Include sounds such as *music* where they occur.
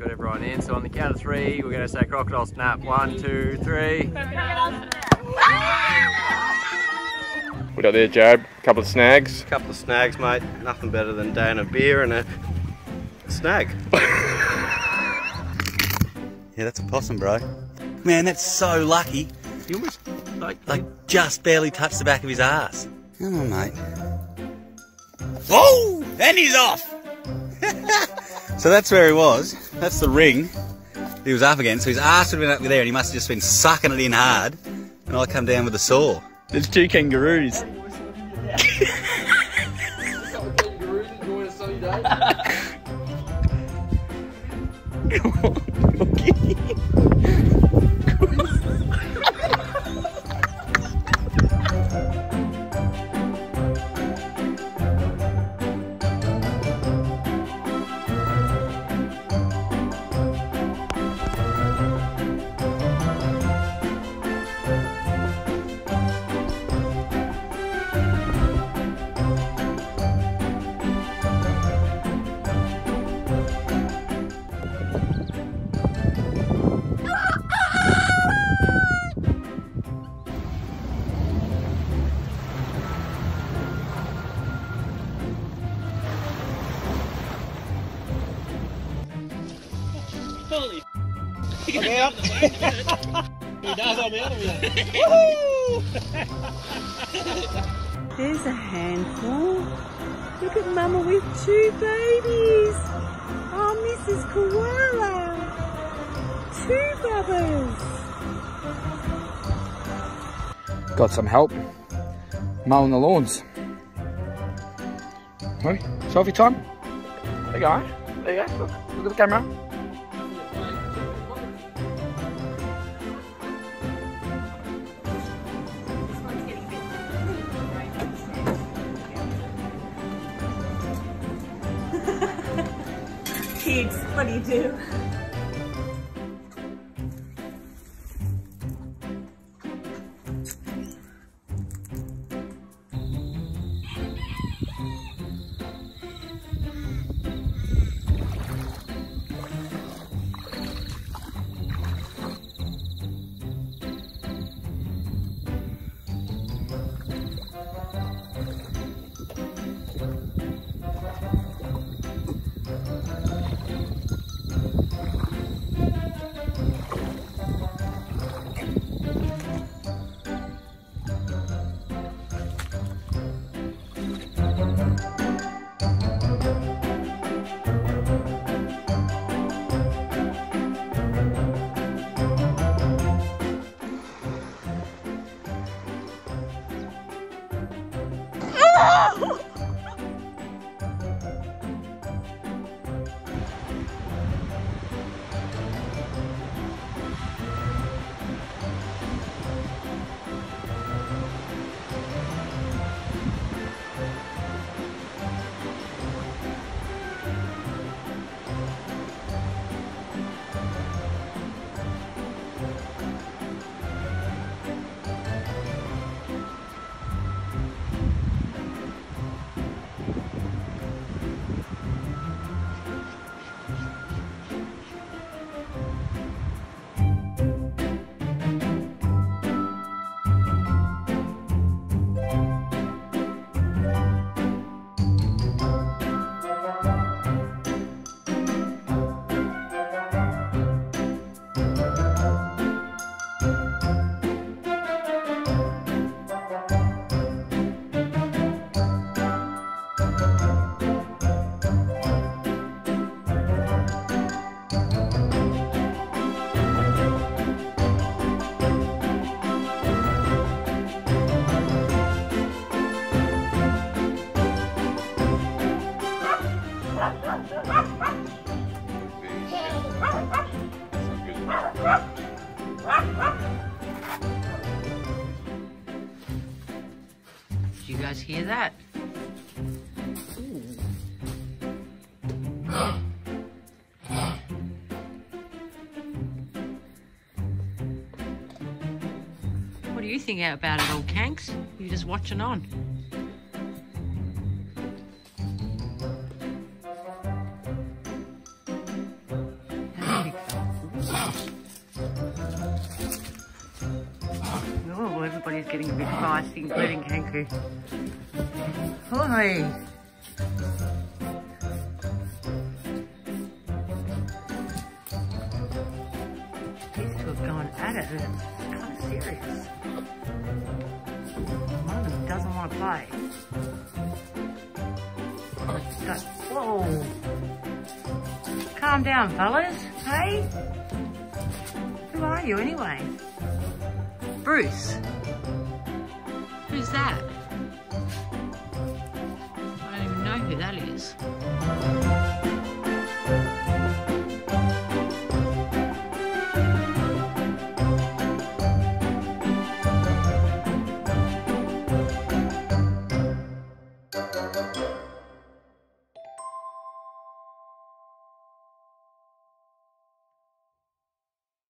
got everyone in. So on the count of three, we're going to say crocodile snap. One, two, three. We got there, Jared. A couple of snags. couple of snags, mate. Nothing better than day and a beer and a snag. *laughs* Yeah, that's a possum, bro. Man, that's so lucky. You almost like, Like, just barely touched the back of his ass. Come on, mate. Oh! And he's off! *laughs* so that's where he was. That's the ring he was up against. So his ass would have been up there and he must have just been sucking it in hard. And I come down with a saw. There's two kangaroos. *laughs* *laughs* *laughs* There's a handful. Look at Mama with two babies. Oh, Mrs. Koala. Two brothers. Got some help mowing the lawns. Ready? Selfie time? There you go. There you go. Look, look at the camera. Kids, what do you do? Hear that? What do you think about it all, Kanks? You just watching on? Getting a bit feisty, including Kanku. Oi! These two have gone at it and it's kind of serious. One of them doesn't want to play. Let's. Whoa! Calm down, fellas. Hey? Who are you anyway? Bruce. That? I don't even know who that is.